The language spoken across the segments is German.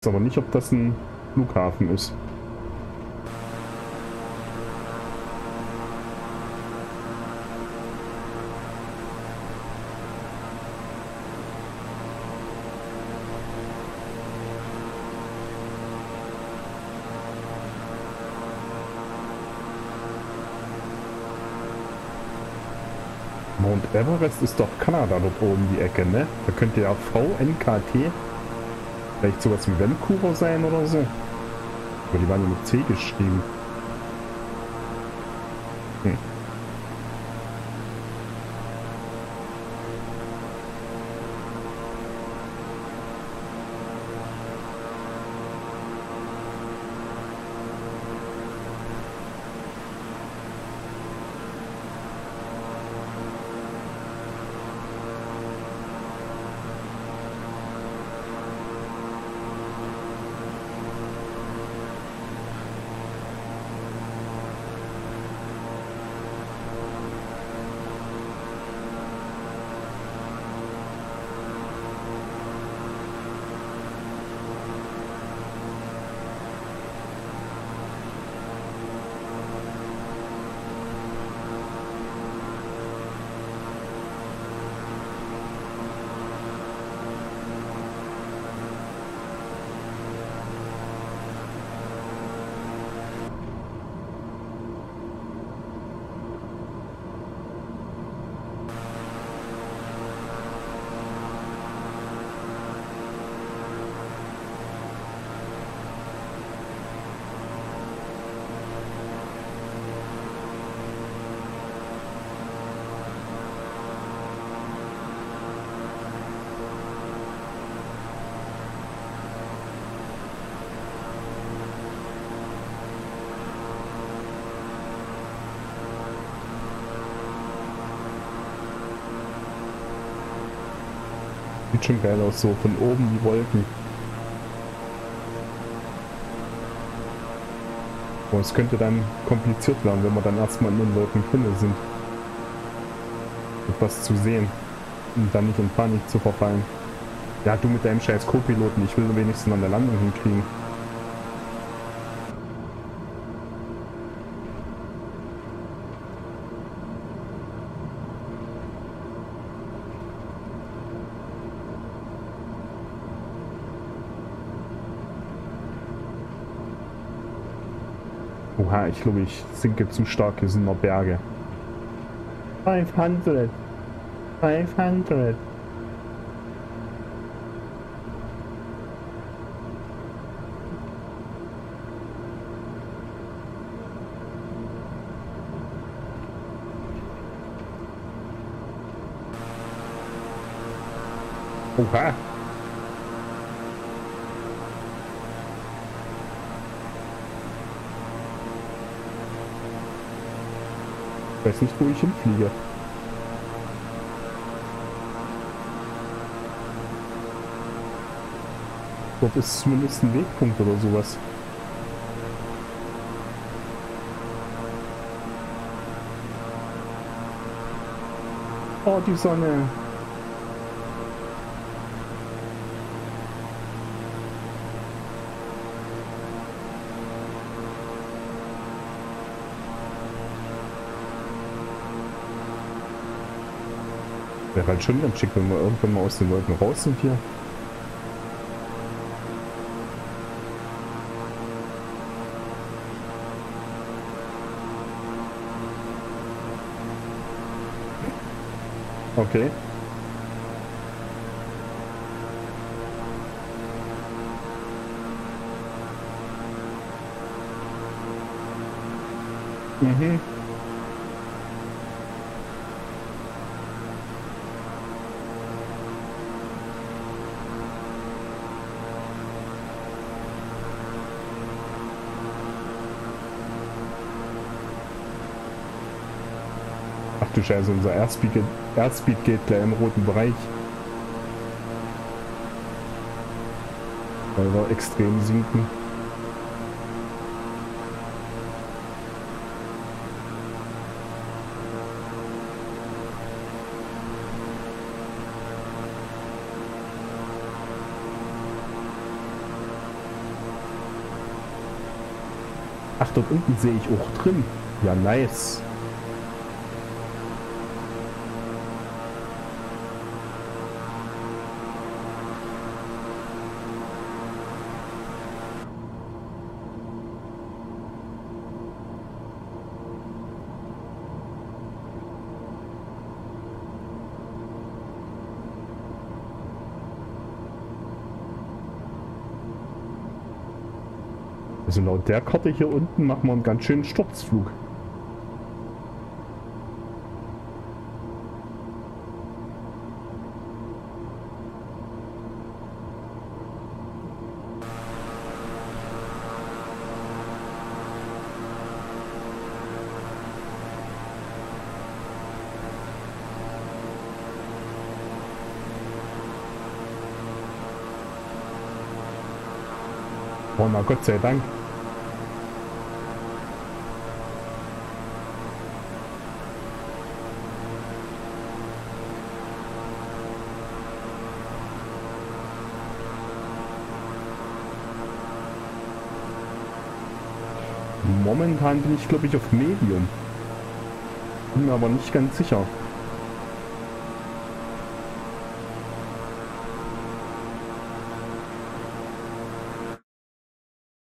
weiß aber nicht, ob das ein Flughafen ist. Mount Everest ist doch Kanada dort oben die Ecke, ne? Da könnte ja VNKT vielleicht sowas wie Vancouver sein oder so. Aber die waren ja mit C geschrieben. Hm. Sieht schon geil aus, so von oben die Wolken. Oh, es könnte dann kompliziert werden, wenn wir dann erstmal in den Wolken drin sind. Etwas zu sehen. Und dann nicht in Panik zu verfallen. Ja, du mit deinem scheiß Co-Piloten, ich will wenigstens an der Landung hinkriegen. Oha, ich glaube, ich sinke zu stark. Hier sind noch Berge. 500. 500. Oha. Weiß nicht, wo ich hinfliege. Dort ist zumindest ein Wegpunkt oder sowas. Oh, die Sonne. Wäre halt schon ganz schick, wenn wir irgendwann mal aus den Wolken raus sind hier. Okay. Mhm. du Scheiße, also unser Airspeed geht, Airspeed geht gleich im roten Bereich. Weil wir extrem sinken. Ach, dort unten sehe ich auch drin. Ja, nice. Also laut der Karte hier unten machen wir einen ganz schönen Sturzflug. Oh, na Gott sei Dank. Momentan bin ich, glaube ich, auf Medium. Bin mir aber nicht ganz sicher.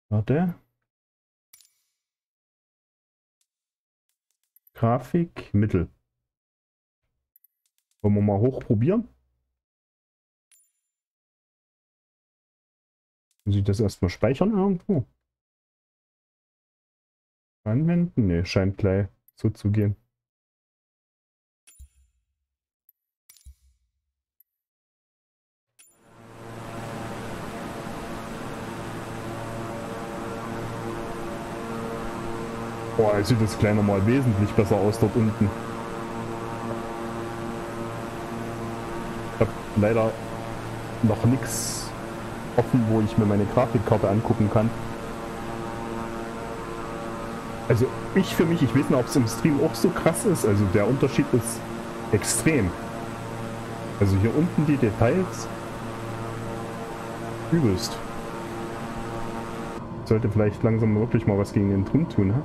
Warte. Grafik, Mittel. Wollen wir mal hochprobieren? Muss ich das erstmal speichern irgendwo? Anwenden? Ne, scheint gleich so zu gehen. Boah, jetzt sieht das gleich nochmal wesentlich besser aus dort unten. Ich habe leider noch nichts offen, wo ich mir meine Grafikkarte angucken kann. Also ich für mich, ich weiß nicht, ob es im Stream auch so krass ist. Also der Unterschied ist extrem. Also hier unten die Details. Übelst. Sollte vielleicht langsam wirklich mal was gegen den Ton tun, ne?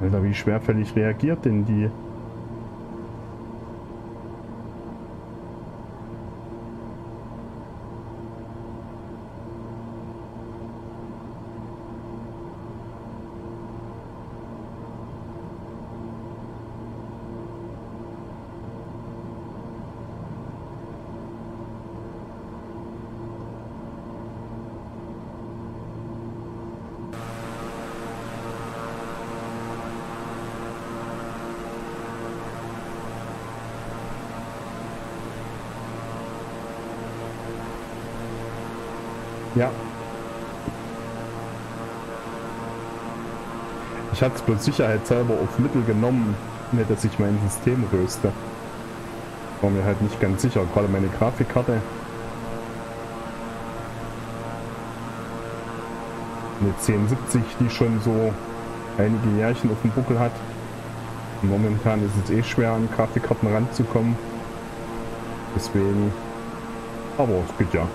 Alter, wie schwerfällig reagiert denn die Ja. Ich hatte es bloß sicherheitshalber auf Mittel genommen, nicht dass ich mein System röste. War mir halt nicht ganz sicher, gerade meine Grafikkarte. Eine 1070, die schon so einige Jährchen auf dem Buckel hat. Momentan ist es eh schwer an Grafikkarten ranzukommen. Deswegen. Aber es geht ja.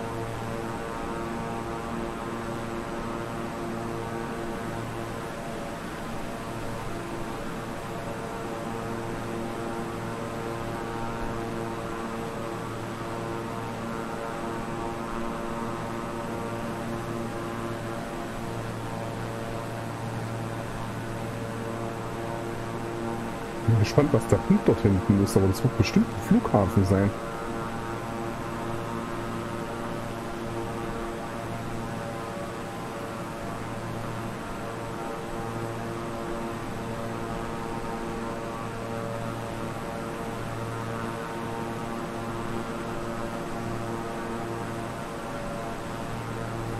Gespannt, was der Punkt dort hinten ist, aber das wird bestimmt ein Flughafen sein.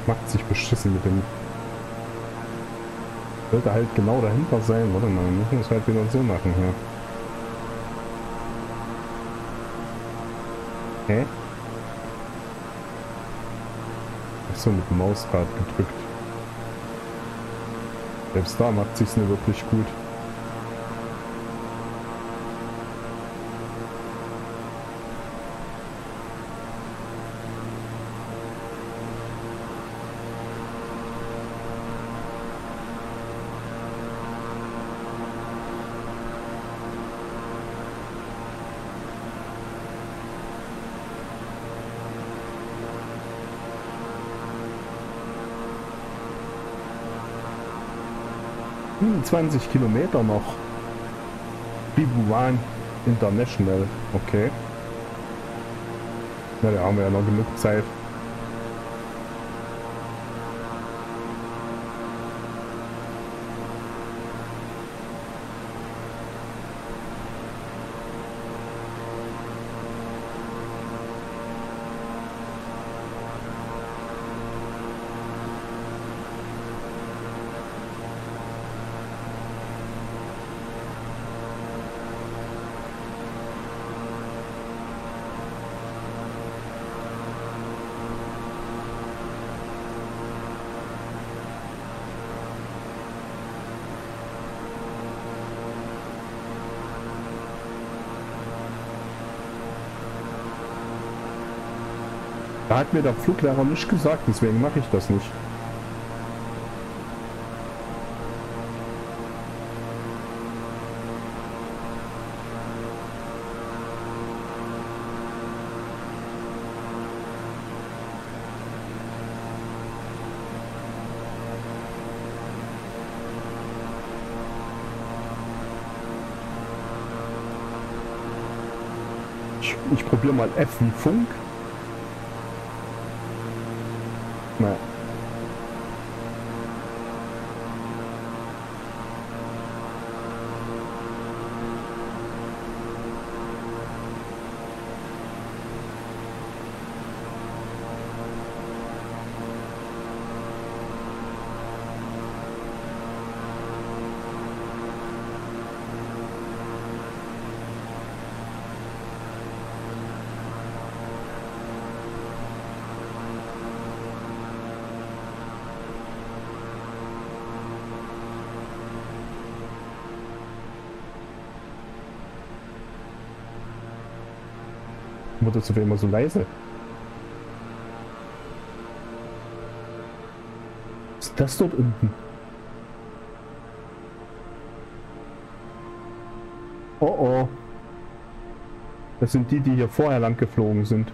Macht sich beschissen mit dem sollte halt genau dahinter sein. Warte mal, wir müssen es halt wieder so machen hier. Hä? Achso, mit dem Mausrad gedrückt. Selbst da macht sich's ne, wirklich gut. 25 Kilometer noch. Bibuan International. Okay. Na, da haben wir ja noch genug Zeit. Da hat mir der Fluglehrer nicht gesagt, deswegen mache ich das nicht. Ich, probiere mal F wie Funk. Das auf immer so leise? Was ist das dort unten? Oh oh. Das sind die, die hier vorher lang geflogen sind.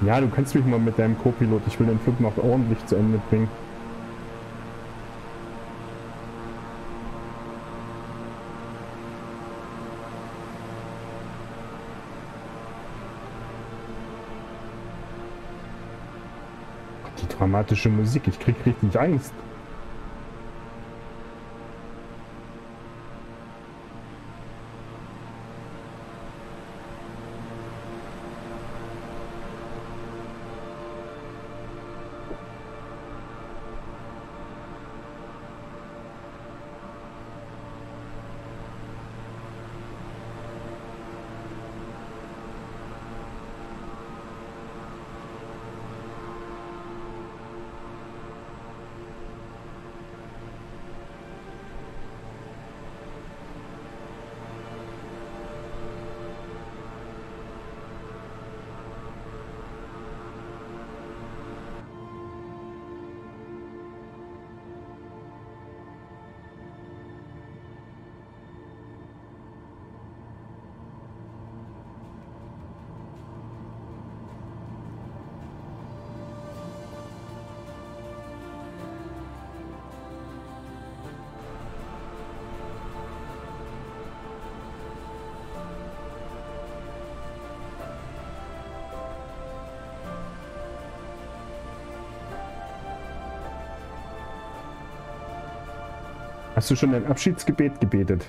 Ja, du kannst mich mal mit deinem Co-Pilot. Ich will den Flug noch ordentlich zu Ende bringen. Dramatische Musik, ich krieg richtig Angst. Hast du schon ein Abschiedsgebet gebetet?